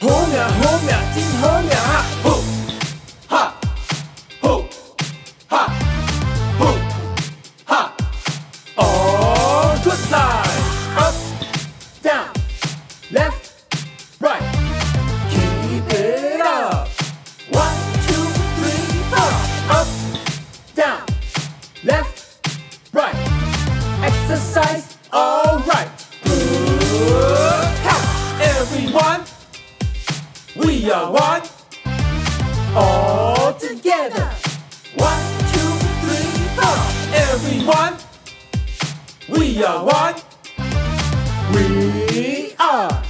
Hunger, Hunger, din Hunger, ha, ho, up, down, left, right. Keep it up. One, two, three, four. Up, down, left, right. Exercise. We are one. All together. One, two, three, four. Everyone. We are one. We are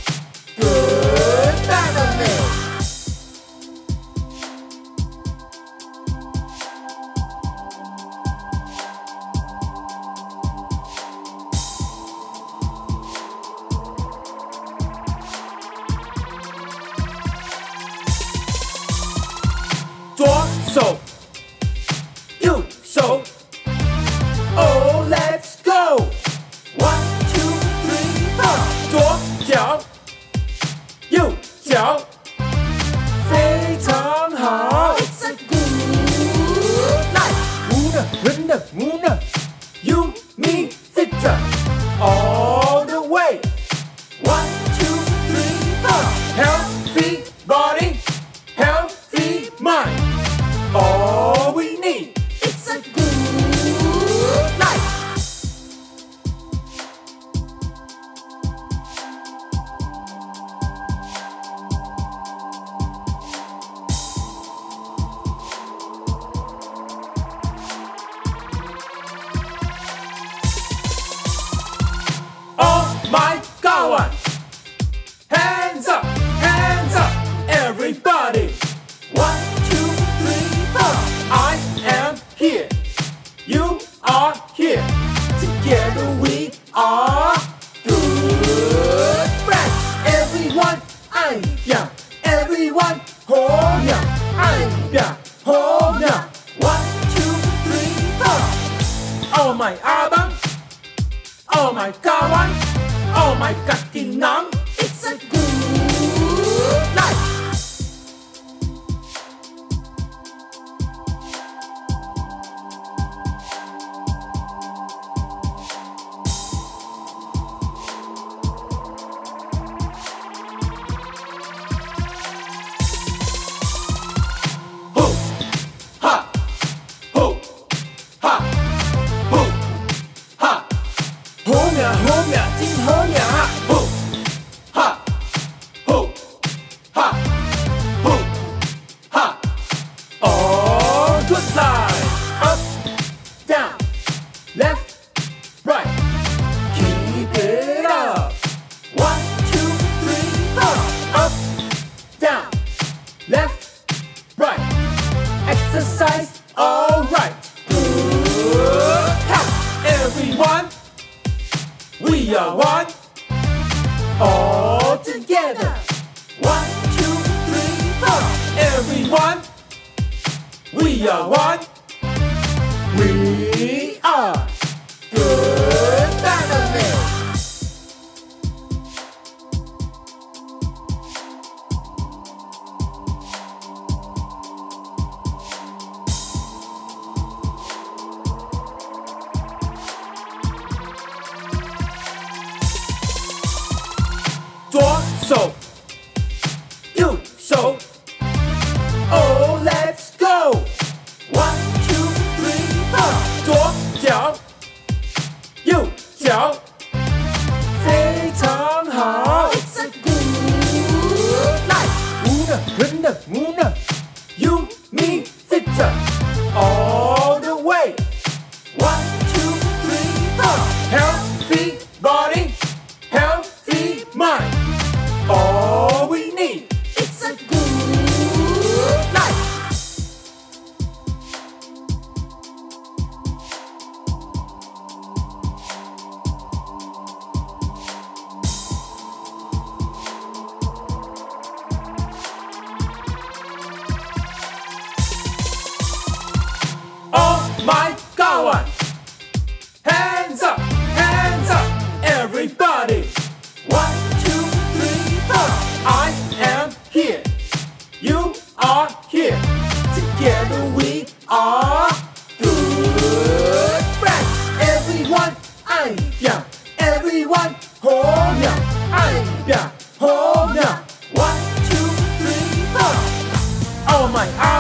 Everyone, hold ya. I am, hold ya. One, two, three, four. Oh my album. Oh my God, Oh my God, everyone. We are one. All together. One, two, three, four. Everyone. We are one. We are good 左手，右手，Oh let's go，one two three four，左脚，右脚，非常好。It's a good life，无呢人呢无呢 my kawan. Hands up, hands up, everybody. One, two, three, four. I am here. You are here. Together we are good friends. Everyone, I am. Everyone, hold up. I am, hold up. One, two, three, four. Oh my, I